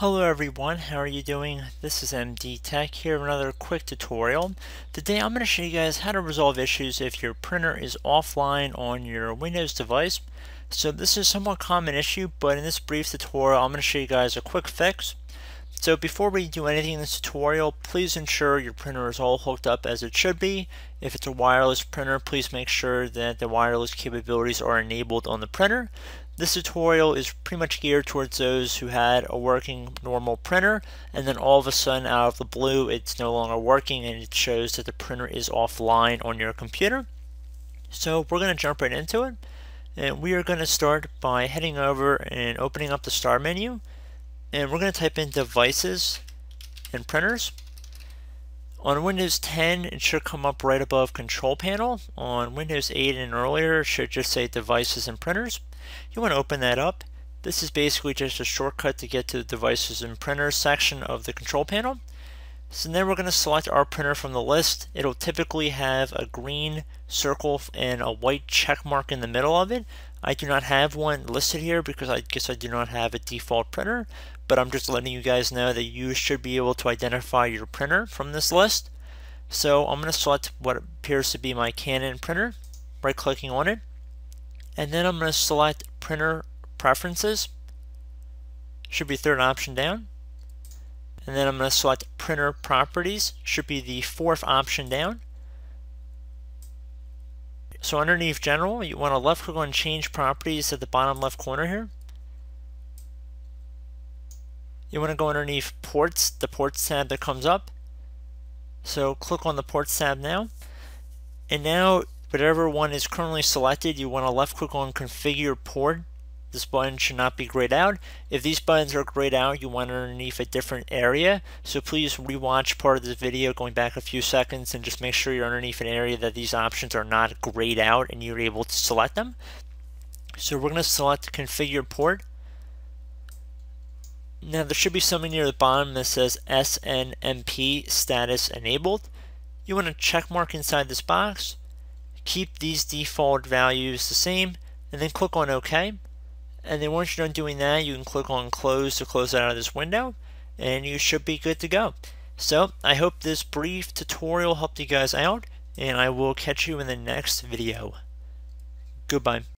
Hello everyone, how are you doing? This is MD Tech here with another quick tutorial. Today I'm going to show you guys how to resolve issues if your printer is offline on your Windows device. So this is a somewhat common issue, but in this brief tutorial I'm going to show you guys a quick fix. So before we do anything in this tutorial, please ensure your printer is all hooked up as it should be. If it's a wireless printer, please make sure that the wireless capabilities are enabled on the printer. This tutorial is pretty much geared towards those who had a working normal printer and then all of a sudden out of the blue it's no longer working and it shows that the printer is offline on your computer. So we're going to jump right into it and we are going to start by heading over and opening up the start menu and we're going to type in devices and printers. On Windows 10, it should come up right above Control Panel. On Windows 8 and earlier, it should just say Devices and Printers. You want to open that up. This is basically just a shortcut to get to the Devices and Printers section of the Control Panel. So then we're going to select our printer from the list. It'll typically have a green circle and a white check mark in the middle of it. I do not have one listed here because I guess I do not have a default printer, but I'm just letting you guys know that you should be able to identify your printer from this list. So I'm going to select what appears to be my Canon printer, right clicking on it, and then I'm going to select printer preferences, should be third option down. And then I'm going to select printer properties. Should be the fourth option down so underneath general you want to left click on change properties at the bottom left corner here. You want to go underneath ports the ports tab that comes up. So click on the ports tab now. And now whatever one is currently selected you want to left click on configure port this button should not be grayed out. If these buttons are grayed out, you want underneath a different area. So please rewatch part of this video going back a few seconds and just make sure you're underneath an area that these options are not grayed out and you're able to select them. So we're going to select configure port. Now there should be something near the bottom that says SNMP status enabled. You want to check mark inside this box, keep these default values the same, and then click on OK. And then once you're done doing that, you can click on close to close out of this window and you should be good to go. So I hope this brief tutorial helped you guys out and I will catch you in the next video. Goodbye.